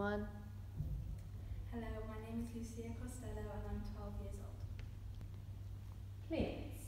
one. Hello, my name is Lucia Costello and I'm 12 years old. Please.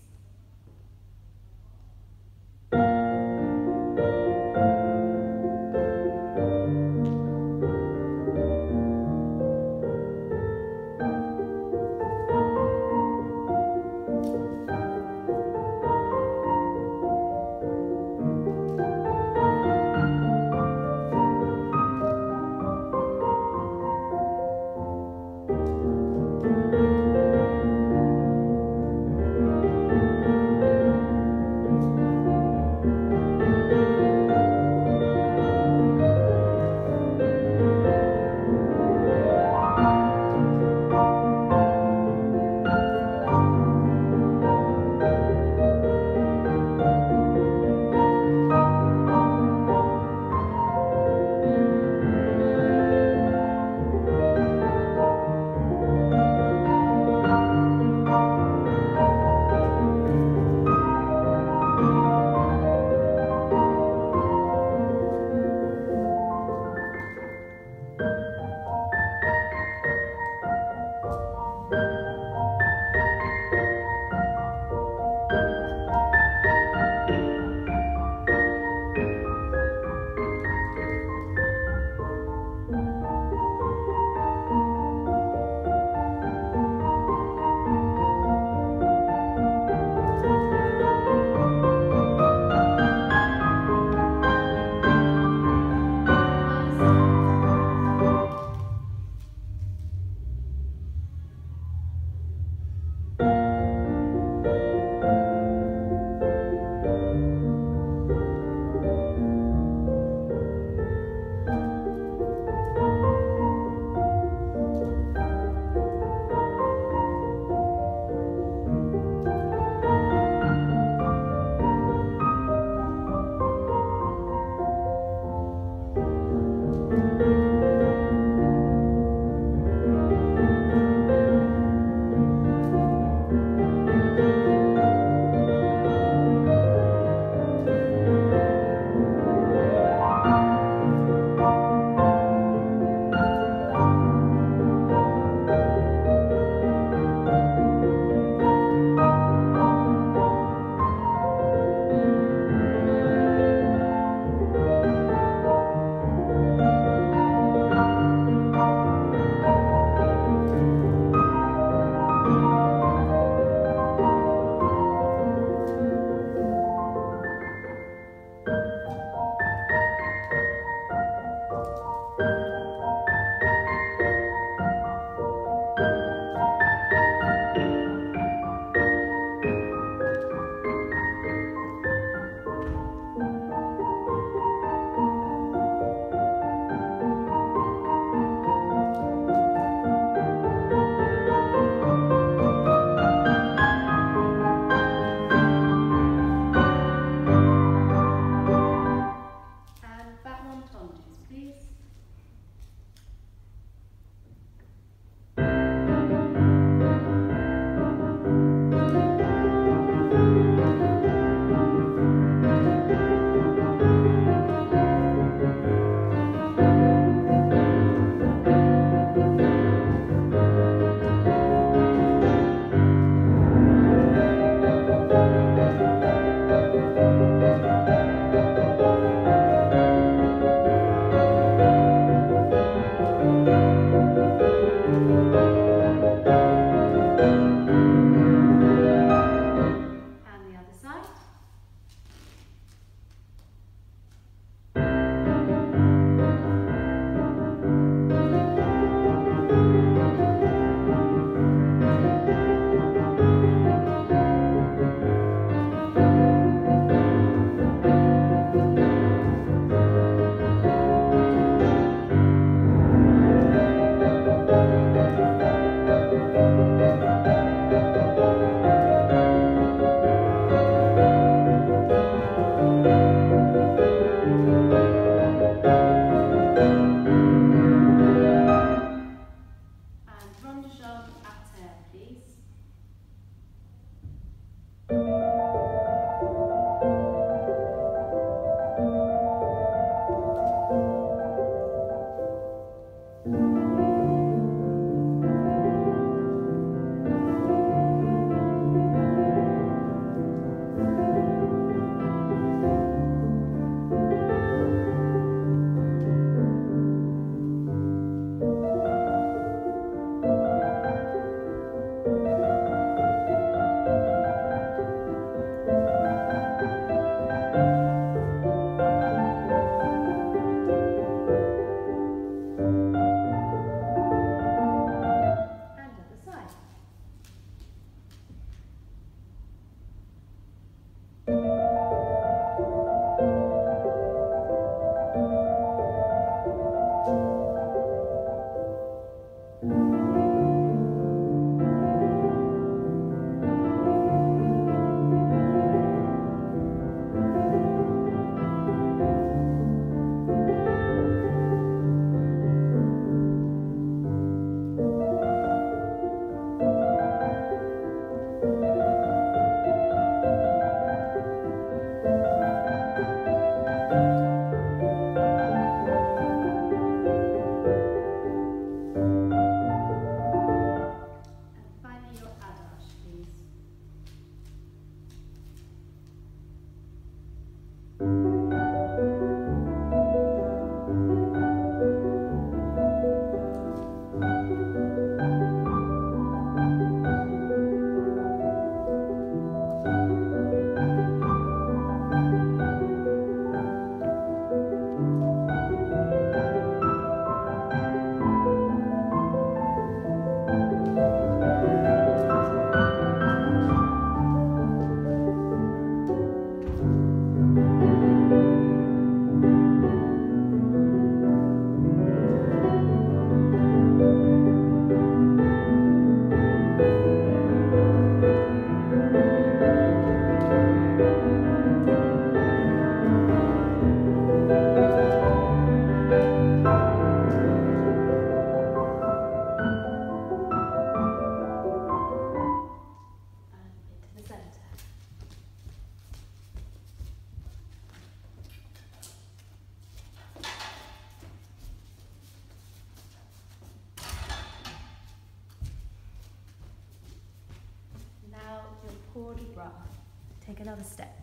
Another step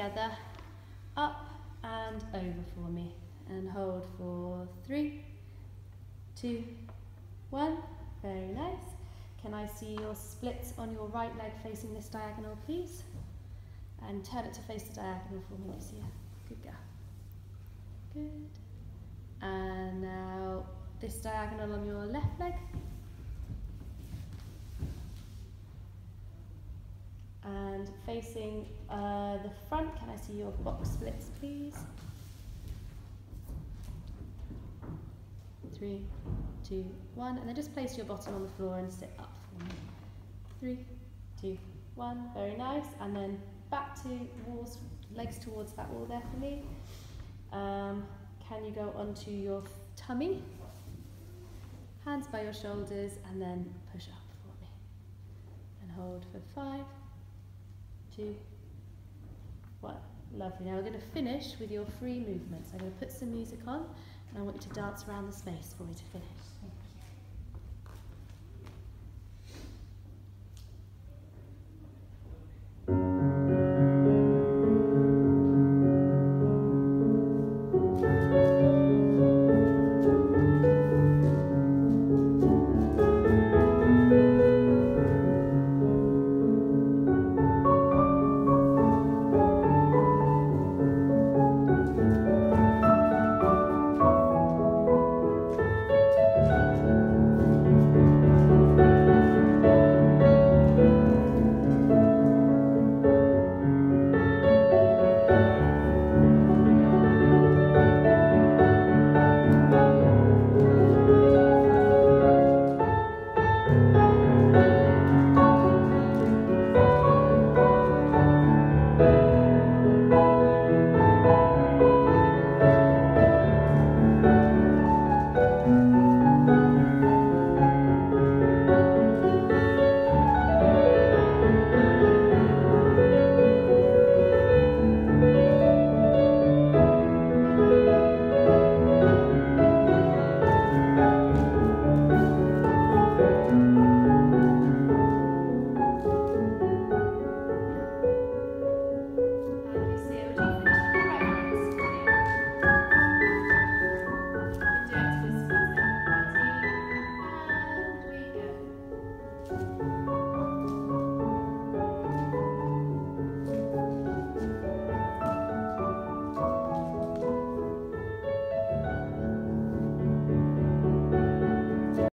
together, up and over for me. And hold for three, two, one. Very nice. Can I see your splits on your right leg facing this diagonal, please? And turn it to face the diagonal for me, Lucia. Good girl. Good. And now this diagonal on your left leg. And facing uh, the front, can I see your box splits, please? Three, two, one. And then just place your bottom on the floor and sit up for me. Three, two, one. Very nice. And then back to walls, legs towards that wall there for me. Um, can you go onto your tummy? Hands by your shoulders and then push up for me. And hold for five, two, one. Lovely. Now we're going to finish with your free movements. I'm going to put some music on and I want you to dance around the space for me to finish.